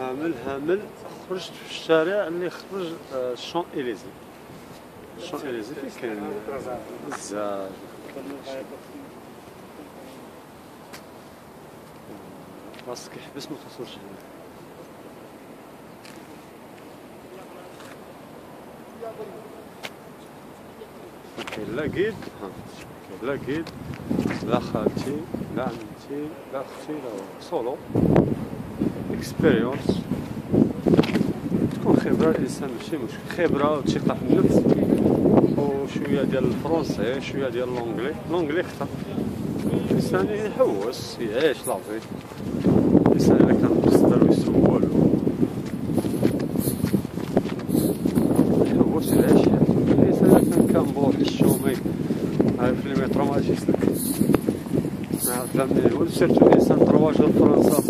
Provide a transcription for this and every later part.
هامل هامل خرجت في الشارع اللي خرج آه، شون إليزي. شون إليزي فين كاين بزاف. راسك يحبس ما توصلش هنا ما كاين لا كيد كاين لا كيد لا خالتي لا عمتي لا أختي لا. سولو اكسبيريونس تكون خبرة الإنسان ماشي مشكل خبرة وثقة في النفس وشوية ديال الفرونسي شوية ديال لونجلي لونجلي خطر الإنسان يحوس يعيش لافي الإنسان إلا كان مصدر ويسول يحوس يعيش الإنسان إلا كان كان بوح الشومي عارف لي مترو ماشي يسلك ما فهمني وسيرتو الإنسان ترواجو لفرنسا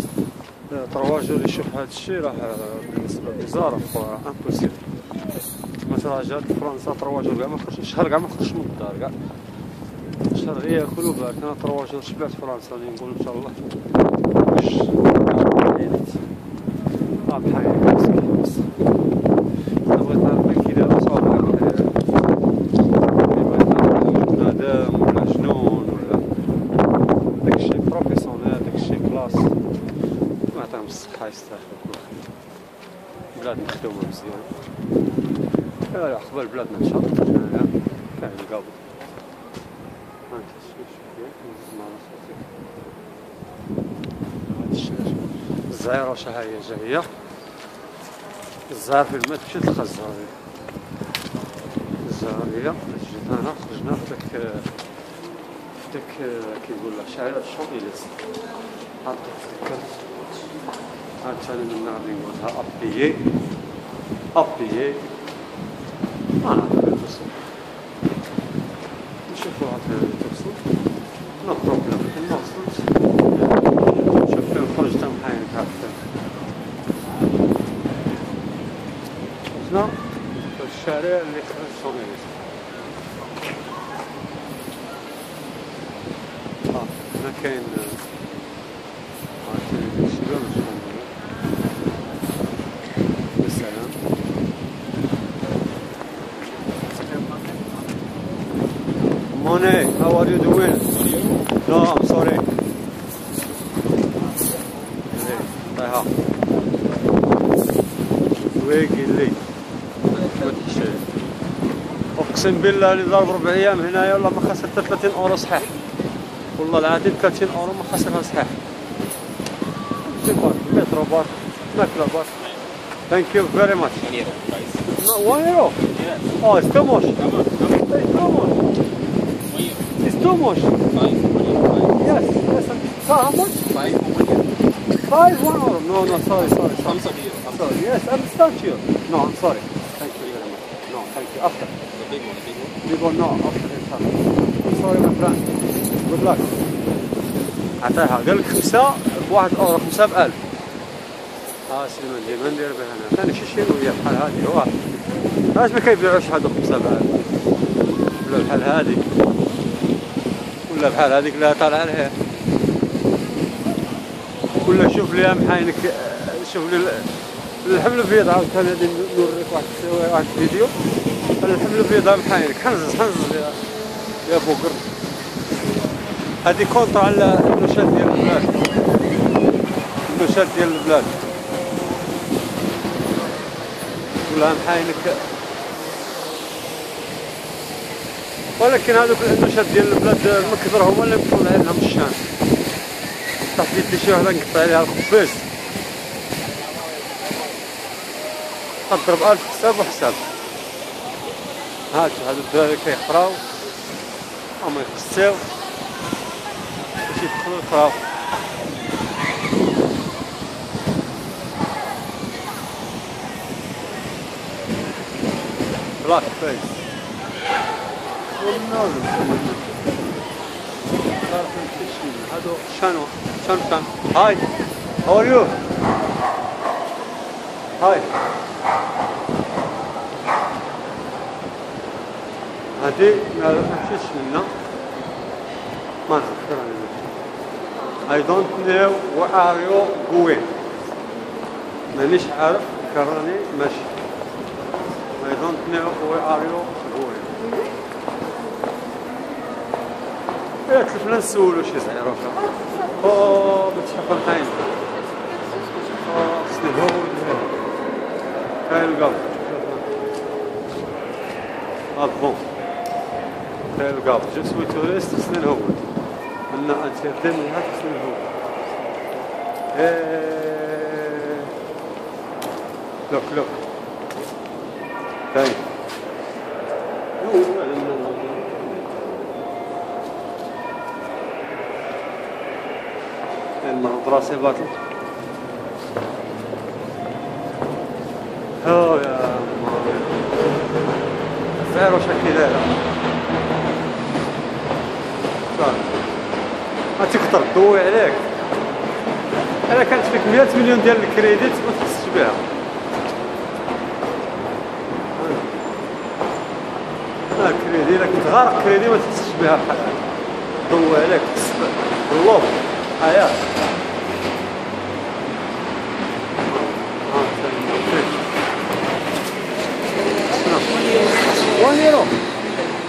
ترواجل يشوف هذا الشيء راه بالنسبة للوزاره امبوسيبل مثلا جات فرنسا ترواجل كاع ما خرجش شهر كاع ما خرجش من الدار كاع شهر ياكل وبارك أنا ترواجل شبعت فرنسا اللي نقول ان شاء الله واش بحال مسكين بس أنا بغيت نعرف من كي داير صوابع بنادم ولا جنون ولا داكشي بروفيسيونيل كلاس ما عطاهم الصحة يستاهلوا كل خير بلاد مخدومة مزيان لا قبل. بلادنا ان شاء الله هاد الشاشة الزعيرة واش ها هي جاية. الزعر في الماء تمشي تلقى الزهرية الزهرية جيت انا خرجنا. في داك داك كيقول لها شارع الشونيليز عاد تفكرت عاد ثاني من غادي نقولها ابيي ابيي ما نعرف كيف توصل نشوفوا عاد توصل no problem ما وصلت شوف فين خرجت محاينك هكا شفنا في الشارع اللي خرج Champs-Élysées آه Monet, how are you doing? No, I'm sorry. طيها ويقي لي ما تحشي اقسم بالله اللي ضرب ربع أيام هنايا والله ما خسرت 30 اورو صحيح والله العظيم 30 اورو ما خسرها صحيح بارك مترو بارك ماكله بارك ثانك يو فيري ماتش One euro? Oh, it's too much. It's too much. It's too much. Yes, yes. So how much? Five, one euro. No, no, sorry, sorry, sorry. sorry. Yes, I'm start you. No, I'm sorry. Thank you very much. No, thank you. After. You go no, after this time. I'm sorry, my friend. Good luck. عطاها قال لك خمسة بواحد أورو خمسة بألف آه سليمان ديما ندير بها أنا. ثاني شي شي ويا بحال هادي هو علاش ما كيبيعوش هادو خمسة بألف ولا بحال هادي ولا بحال هاديك اللي طالعة لها ولا شوف ليها محاينك شوف لي الحمل البيض. عاوتاني غادي نوريك واحد واحد الفيديو الحمل البيض محاينك حنزز حنزز يا يا بوكر. هادي كونتر على النشاط ديال البلاد. النشاط ديال البلاد. ولا محاينك ولكن هذوك النشاط ديال البلاد المكبر هما اللي مطلع لهم الشان. تحت يدي شي وحدة نقطع عليها الخبز تضرب ألف حساب وحساب. هاتو هادو الدراري كيقراو. هما يخساو باش يدخلوا يقراو. بلاك فيس هادو شانو شانو شانو هاي هاو ار يو هاي هادي ما مشيتش منا ما نفكر أنا I don't know where are you going. مانيش عارف كراني ماشي Know where are you going يا تلفنا نسولو شي زعيروكا أو بتحب الحين أو سني هو كاين القبر آه بون كاين القبر جو سوي توريست سنين هو من انتردين من هاك سنين هو إيه كاين المرض راسي باطل عليك. أنا كانت فيك 100 مليون ديال الكريديت ما تحسش بها. كريدي الا كنت كريدي ما تحسش بها بحال ضو عليك الله حياه ونيرو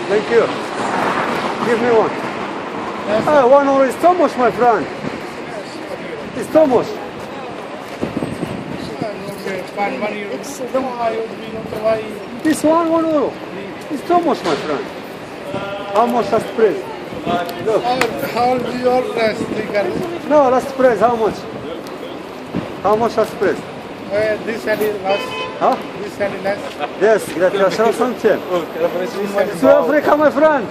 ثانك يو جيف مي وان آه وان اور استوموش ماي فراند استوموش إكس دوم هاي This one, one euro. It's too much, my friend. How much last price? Look. How be your price, sticker? No, last price, how much? How much last price? Uh, this hand is less. Huh? This hand is less. Yes, gracias. Show something. South Africa, my friend.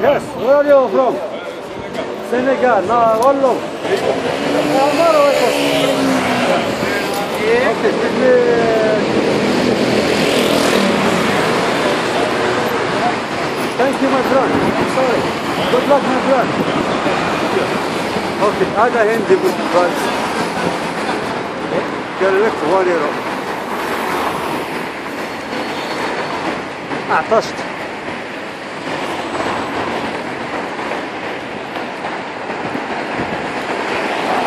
Yes, where are you from? Senegal. No, Wallo. Okay, give me. Okay, هذا هندي بالبايس. قال لك 1 يورو. اعطشت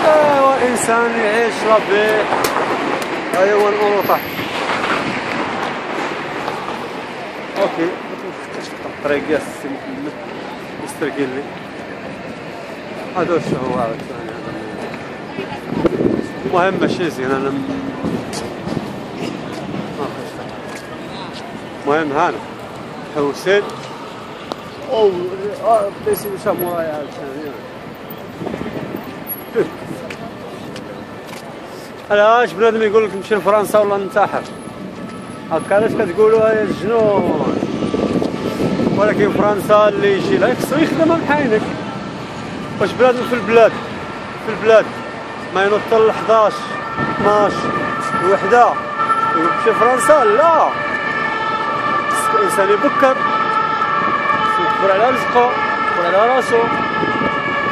ايوا الانسان يعيش ربي. نقولوا طاح أوكي ما في الطريق يا السي محمد مسترقل لي الثاني هذا. المهم ماشي زين أنا م- ما خشت. المهم هانا حوسين أو آه بس مشى مورايا عاوتاني علاش بنادم يقول لك نمشي لفرنسا ولا ننتحر؟ هكا علاش كتقولوا يا الجنون ولكن فرنسا اللي يجي لها خصو يخدمها بحينك. واش بنادم في البلاد؟ في البلاد. ما ينوض حتى ل 11 12 وحده. يمشي فرنسا لا. الإنسان يبكر. يصبر على رزقه يصبر على راسو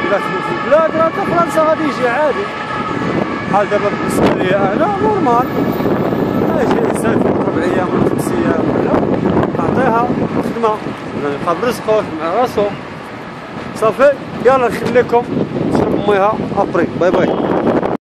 إلا خدم في البلاد راه حتى فرنسا غادي يجي عادي. بحال دابا بالنسبة لي أنا normal. ما يجي انسان في ربع أيام ولا خمس أيام ولا. نعطيها خدمة ولا يبقى برزقه يخدم على راسو صافي يلا نخليكم تشربوا ميها ابري bye bye.